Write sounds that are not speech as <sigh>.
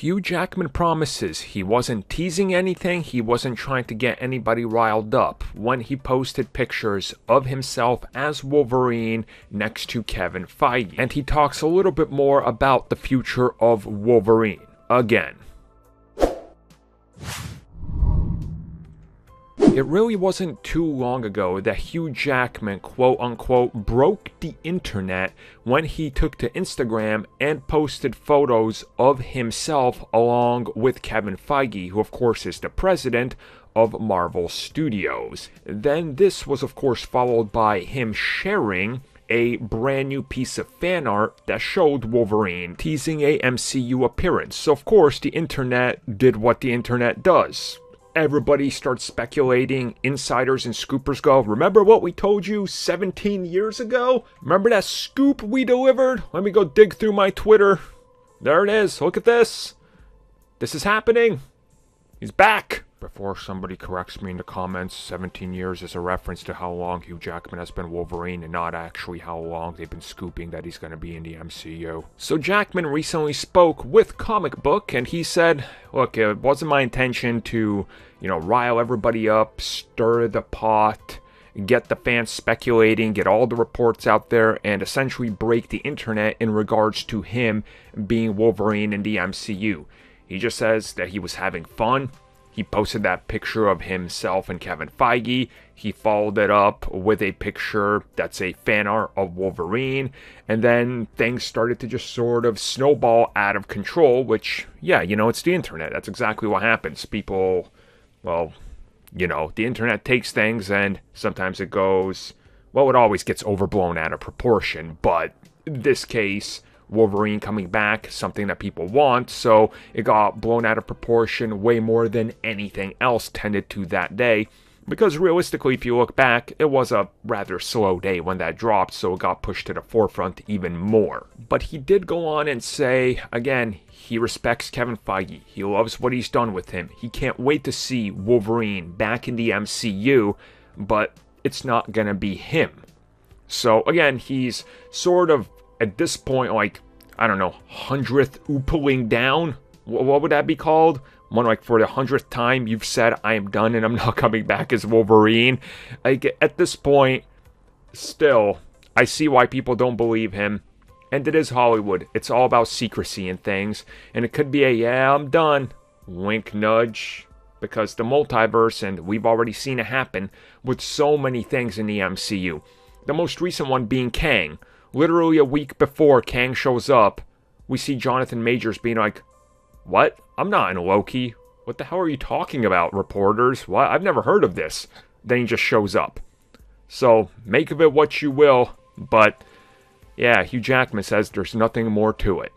Hugh Jackman promises he wasn't teasing anything, he wasn't trying to get anybody riled up when he posted pictures of himself as Wolverine next to Kevin Feige. And he talks a little bit more about the future of Wolverine again. It really wasn't too long ago that Hugh Jackman, quote unquote, broke the internet when he took to Instagram and posted photos of himself along with Kevin Feige, who, of course, is the president of Marvel Studios. Then this was, of course, followed by him sharing a brand new piece of fan art that showed Wolverine teasing a MCU appearance. So, of course, the internet did what the internet does everybody starts speculating. Insiders and scoopers go, Remember what we told you 17 years ago? Remember that scoop we delivered? Let me go dig through my Twitter. There it is. Look at this. This is happening. He's back. Before somebody corrects me in the comments, 17 years is a reference to how long Hugh Jackman has been Wolverine and not actually how long they've been scooping that he's going to be in the MCU. So Jackman recently spoke with Comic Book and he said, Look, it wasn't my intention to, you know, rile everybody up, stir the pot get the fans speculating, get all the reports out there, and essentially break the internet in regards to him being Wolverine in the MCU. He just says that he was having fun. He posted that picture of himself and Kevin Feige. He followed it up with a picture that's a fan art of Wolverine. And then things started to just sort of snowball out of control, which, yeah, you know, it's the internet. That's exactly what happens. People, well, you know, the internet takes things and sometimes it goes, well, it always gets overblown out of proportion. But this case, Wolverine coming back, something that people want, so it got blown out of proportion way more than anything else tended to that day. Because realistically, if you look back, it was a rather slow day when that dropped, so it got pushed to the forefront even more. But he did go on and say, again, he respects Kevin Feige. He loves what he's done with him. He can't wait to see Wolverine back in the MCU, but it's not gonna be him. So again, he's sort of at this point, like, I don't know, hundredth oopaling down? What would that be called? One like for the hundredth time you've said I am done and I'm not <laughs> coming back as Wolverine. Like at this point, still, I see why people don't believe him. And it is Hollywood. It's all about secrecy and things. And it could be a yeah, I'm done. Wink nudge. Because the multiverse, and we've already seen it happen with so many things in the MCU. The most recent one being Kang, literally a week before Kang shows up, we see Jonathan Majors being like, What? I'm not in Loki. What the hell are you talking about, reporters? What? I've never heard of this. Then he just shows up. So make of it what you will, but yeah, Hugh Jackman says there's nothing more to it.